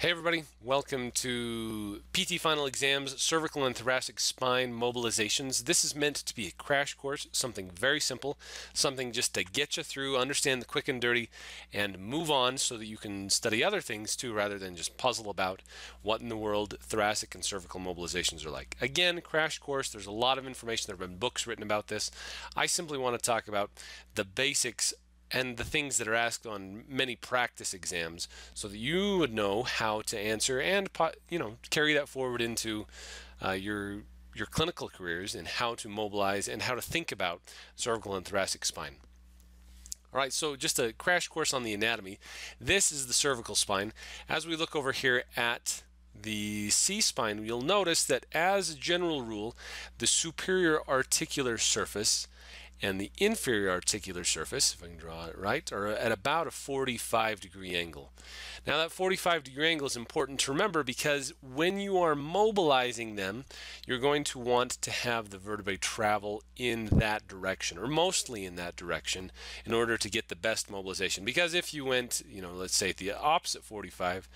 Hey everybody, welcome to PT Final Exams, Cervical and Thoracic Spine Mobilizations. This is meant to be a crash course, something very simple, something just to get you through, understand the quick and dirty, and move on so that you can study other things too rather than just puzzle about what in the world thoracic and cervical mobilizations are like. Again, crash course, there's a lot of information, there have been books written about this. I simply want to talk about the basics and the things that are asked on many practice exams so that you would know how to answer and you know carry that forward into uh, your your clinical careers and how to mobilize and how to think about cervical and thoracic spine. All right, so just a crash course on the anatomy. This is the cervical spine. As we look over here at the C-spine, you'll notice that as a general rule, the superior articular surface and the inferior articular surface, if I can draw it right, are at about a 45 degree angle. Now that 45 degree angle is important to remember because when you are mobilizing them, you're going to want to have the vertebrae travel in that direction, or mostly in that direction, in order to get the best mobilization. Because if you went, you know, let's say at the opposite 45,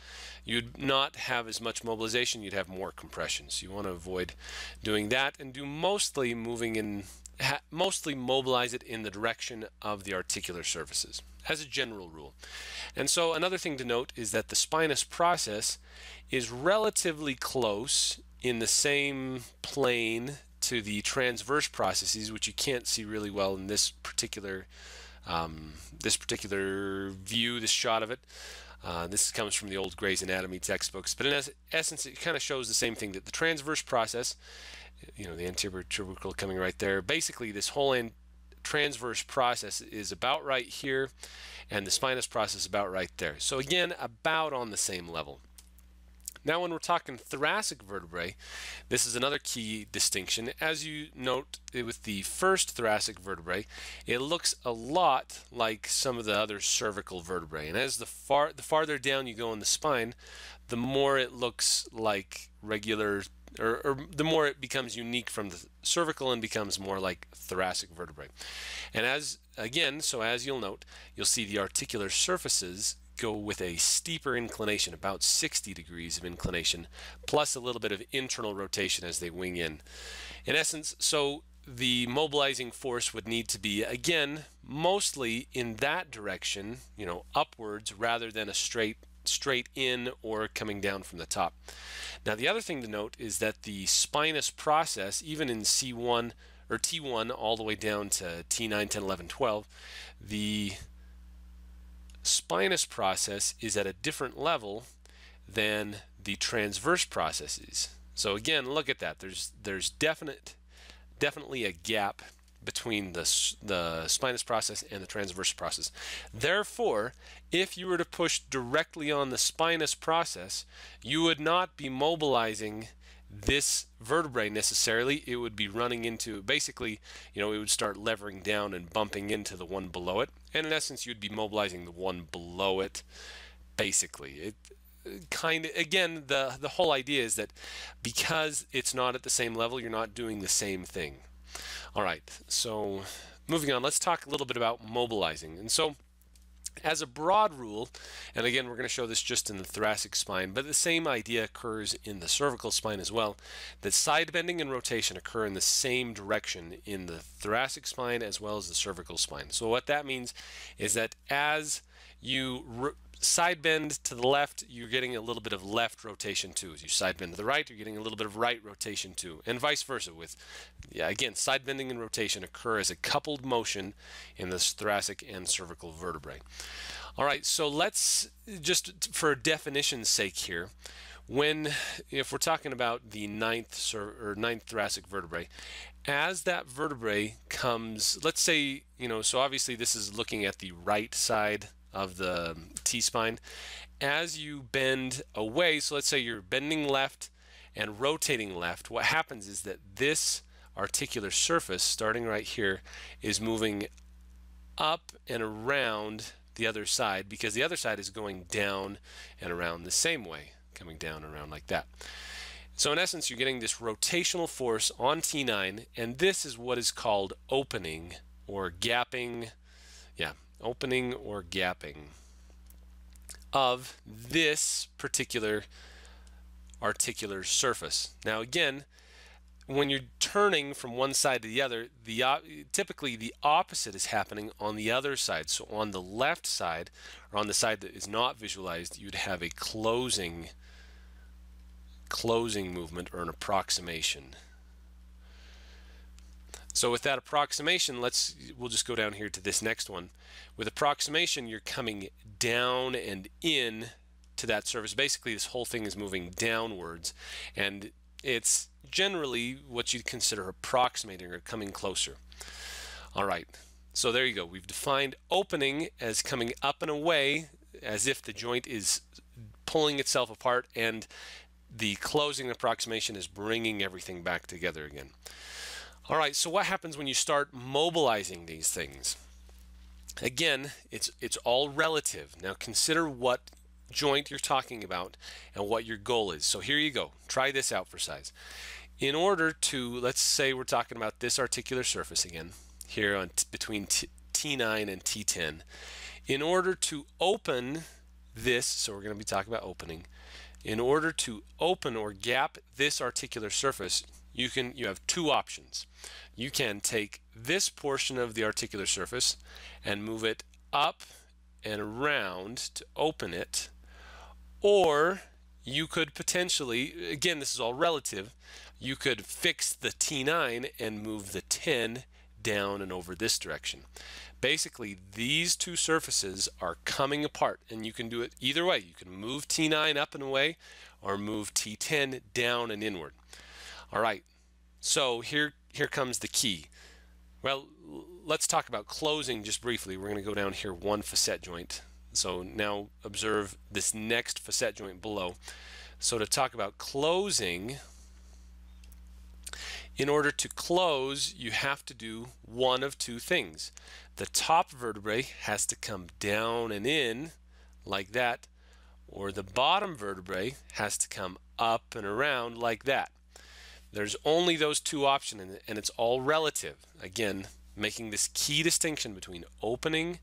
you'd not have as much mobilization, you'd have more compression. So you want to avoid doing that and do mostly moving in mostly mobilize it in the direction of the articular surfaces as a general rule. And so another thing to note is that the spinous process is relatively close in the same plane to the transverse processes, which you can't see really well in this particular um, this particular view, this shot of it. Uh, this comes from the old Gray's Anatomy textbooks, but in essence, it kind of shows the same thing that the transverse process you know, the anterior tubercle coming right there. Basically, this whole transverse process is about right here, and the spinous process about right there. So again, about on the same level. Now when we're talking thoracic vertebrae, this is another key distinction. As you note eh, with the first thoracic vertebrae, it looks a lot like some of the other cervical vertebrae. And as the far the farther down you go in the spine, the more it looks like regular or, or, the more it becomes unique from the cervical and becomes more like thoracic vertebrae. And as again, so as you'll note, you'll see the articular surfaces go with a steeper inclination, about 60 degrees of inclination, plus a little bit of internal rotation as they wing in. In essence, so the mobilizing force would need to be, again, mostly in that direction, you know, upwards rather than a straight straight in or coming down from the top. Now the other thing to note is that the spinous process, even in C1 or T1 all the way down to T9, 10, 11, 12, the spinous process is at a different level than the transverse processes. So again, look at that. There's there's definite definitely a gap between the, the spinous process and the transverse process. Therefore, if you were to push directly on the spinous process, you would not be mobilizing this vertebrae necessarily. It would be running into, basically, you know, it would start levering down and bumping into the one below it. And in essence, you'd be mobilizing the one below it, basically. It, kind of again the the whole idea is that because it's not at the same level you're not doing the same thing all right, so moving on, let's talk a little bit about mobilizing. And so as a broad rule, and again, we're going to show this just in the thoracic spine, but the same idea occurs in the cervical spine as well, that side bending and rotation occur in the same direction in the thoracic spine as well as the cervical spine. So what that means is that as you side bend to the left, you're getting a little bit of left rotation too. As you side bend to the right, you're getting a little bit of right rotation too, and vice versa. With, yeah, again, side bending and rotation occur as a coupled motion in the thoracic and cervical vertebrae. All right, so let's just for definition's sake here, when if we're talking about the ninth or ninth thoracic vertebrae, as that vertebrae comes, let's say, you know, so obviously this is looking at the right side of the T-spine. As you bend away, so let's say you're bending left and rotating left, what happens is that this articular surface, starting right here, is moving up and around the other side because the other side is going down and around the same way, coming down and around like that. So in essence, you're getting this rotational force on T9, and this is what is called opening or gapping. Yeah, opening or gapping of this particular articular surface. Now again, when you're turning from one side to the other, the typically the opposite is happening on the other side. So on the left side, or on the side that is not visualized, you'd have a closing closing movement or an approximation. So with that approximation, let's we'll just go down here to this next one. With approximation, you're coming down and in to that surface. Basically, this whole thing is moving downwards, and it's generally what you'd consider approximating or coming closer. All right, so there you go. We've defined opening as coming up and away as if the joint is pulling itself apart and the closing approximation is bringing everything back together again. All right, so what happens when you start mobilizing these things? Again, it's, it's all relative. Now consider what joint you're talking about and what your goal is. So here you go. Try this out for size. In order to, let's say we're talking about this articular surface again, here on between T9 and T10. In order to open this, so we're going to be talking about opening, in order to open or gap this articular surface, you can you have two options. You can take this portion of the articular surface and move it up and around to open it or you could potentially again this is all relative you could fix the T9 and move the 10 down and over this direction. Basically these two surfaces are coming apart and you can do it either way. You can move T9 up and away or move T10 down and inward all right, so here here comes the key. Well, let's talk about closing just briefly. We're going to go down here one facet joint. So now observe this next facet joint below. So to talk about closing, in order to close, you have to do one of two things. The top vertebrae has to come down and in like that, or the bottom vertebrae has to come up and around like that. There's only those two options, and it's all relative. Again, making this key distinction between opening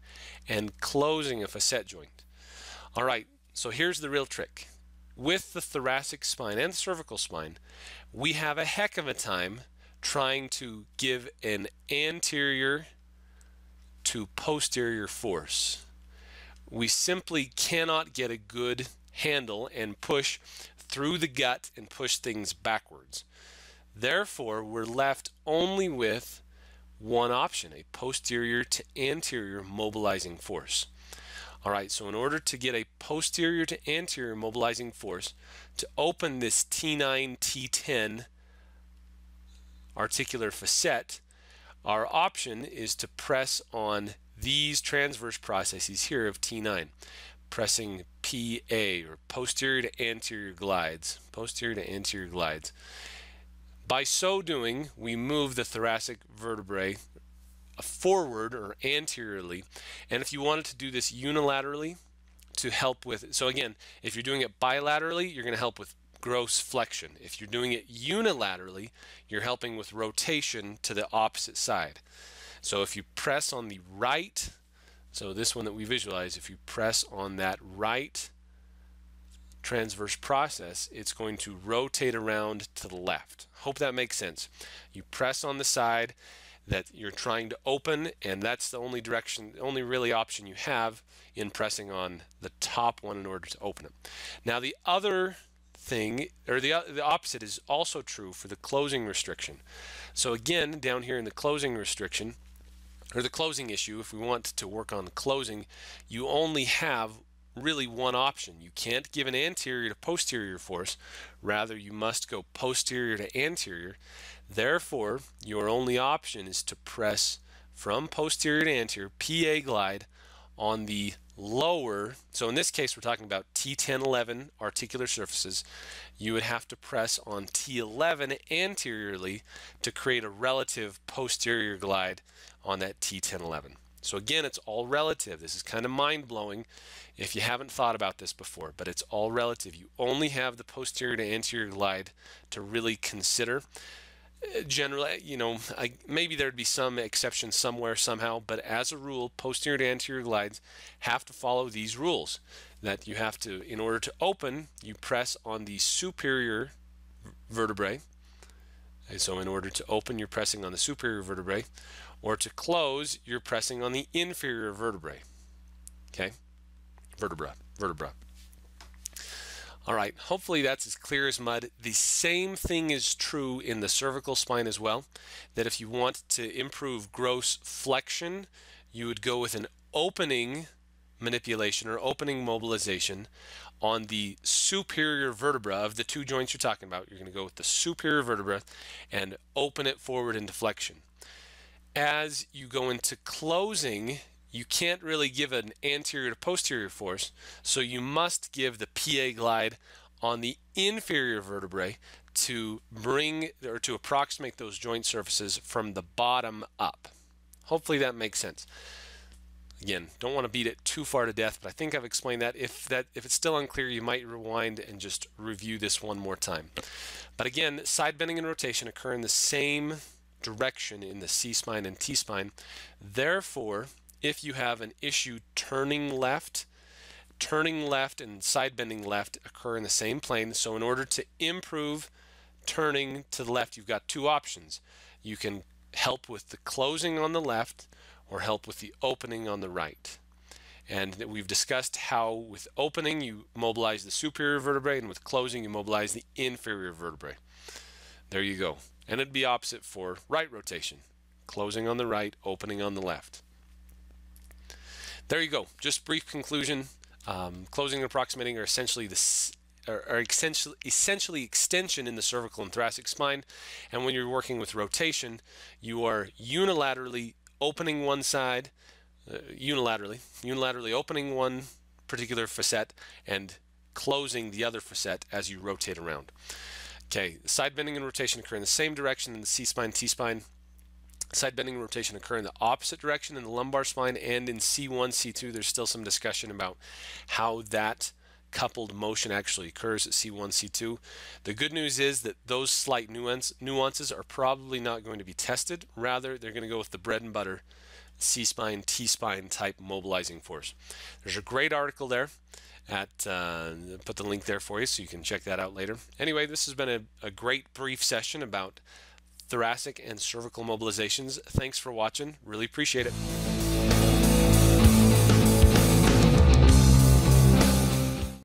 and closing a facet joint. All right, so here's the real trick. With the thoracic spine and the cervical spine, we have a heck of a time trying to give an anterior to posterior force. We simply cannot get a good handle and push through the gut and push things backwards. Therefore, we're left only with one option, a posterior to anterior mobilizing force. All right, so in order to get a posterior to anterior mobilizing force to open this T9, T10 articular facet, our option is to press on these transverse processes here of T9, pressing PA or posterior to anterior glides, posterior to anterior glides. By so doing, we move the thoracic vertebrae uh, forward or anteriorly. And if you wanted to do this unilaterally to help with, so again, if you're doing it bilaterally, you're going to help with gross flexion. If you're doing it unilaterally, you're helping with rotation to the opposite side. So if you press on the right, so this one that we visualize, if you press on that right transverse process, it's going to rotate around to the left. Hope that makes sense. You press on the side that you're trying to open and that's the only direction, the only really option you have in pressing on the top one in order to open it. Now the other thing, or the, uh, the opposite is also true for the closing restriction. So again, down here in the closing restriction, or the closing issue, if we want to work on the closing, you only have really one option. You can't give an anterior to posterior force, rather you must go posterior to anterior. Therefore, your only option is to press from posterior to anterior, PA glide, on the lower, so in this case we're talking about T1011 articular surfaces, you would have to press on T11 anteriorly to create a relative posterior glide on that T1011. So again, it's all relative. This is kind of mind-blowing if you haven't thought about this before, but it's all relative. You only have the posterior to anterior glide to really consider. Uh, generally, you know, I, maybe there'd be some exceptions somewhere somehow, but as a rule, posterior to anterior glides have to follow these rules. That you have to, in order to open, you press on the superior vertebrae. And so in order to open, you're pressing on the superior vertebrae, or to close, you're pressing on the inferior vertebrae. Okay, vertebra, vertebra. All right, hopefully that's as clear as mud. The same thing is true in the cervical spine as well, that if you want to improve gross flexion, you would go with an opening manipulation or opening mobilization on the superior vertebra of the two joints you're talking about. You're going to go with the superior vertebra and open it forward into flexion. As you go into closing, you can't really give an anterior to posterior force, so you must give the PA glide on the inferior vertebrae to bring or to approximate those joint surfaces from the bottom up. Hopefully that makes sense. Again, don't want to beat it too far to death, but I think I've explained that. If that if it's still unclear, you might rewind and just review this one more time. But again, side bending and rotation occur in the same direction in the C-spine and T-spine. Therefore, if you have an issue turning left, turning left and side bending left occur in the same plane. So in order to improve turning to the left, you've got two options. You can help with the closing on the left or help with the opening on the right. And we've discussed how with opening you mobilize the superior vertebrae and with closing you mobilize the inferior vertebrae. There you go. And it'd be opposite for right rotation. Closing on the right, opening on the left there you go. Just brief conclusion. Um, closing and approximating are essentially the are, essentially, essentially extension in the cervical and thoracic spine. And when you're working with rotation, you are unilaterally opening one side, uh, unilaterally, unilaterally opening one particular facet and closing the other facet as you rotate around. Okay, side bending and rotation occur in the same direction in the C-spine, T-spine. Side bending and rotation occur in the opposite direction in the lumbar spine and in C1, C2. There's still some discussion about how that coupled motion actually occurs at C1, C2. The good news is that those slight nuance, nuances are probably not going to be tested. Rather, they're going to go with the bread and butter C-spine, T-spine type mobilizing force. There's a great article there at uh, put the link there for you so you can check that out later. Anyway, this has been a, a great brief session about thoracic and cervical mobilizations. Thanks for watching. Really appreciate it.